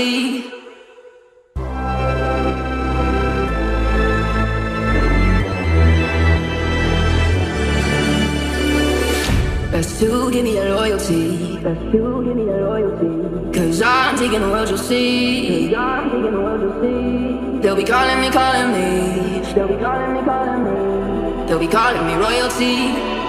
see. Best to give me your loyalty. Best to give me your loyalty. Cause I'm taking the world you'll see. I'm taking the world you'll see. They'll be calling me, calling me. They'll be calling me, calling me. They'll be calling me royalty.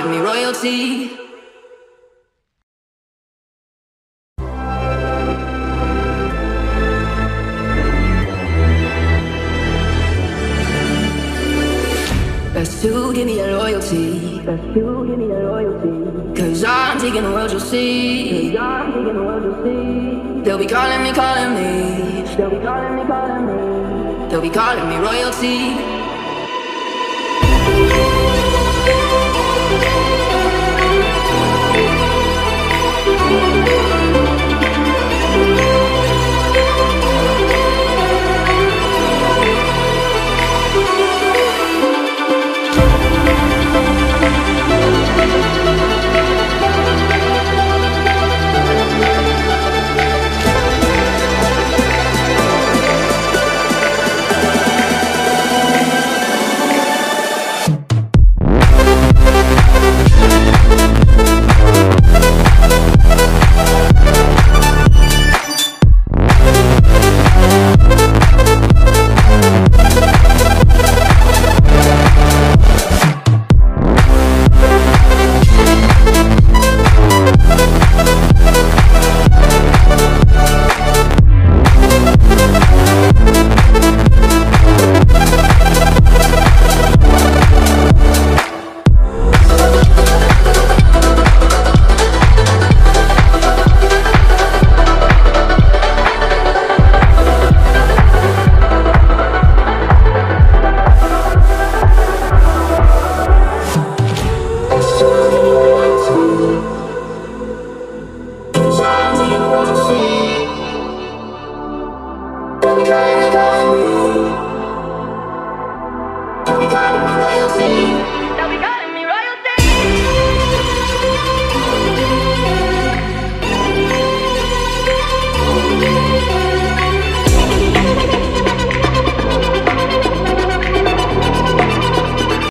Royalty. Best to give me your loyalty. Best to give me your loyalty. Cause I'm taking the world, you'll see. Cause I'm taking the world, you'll see. They'll be calling me, calling me. They'll be calling me, calling me. They'll be calling me royalty.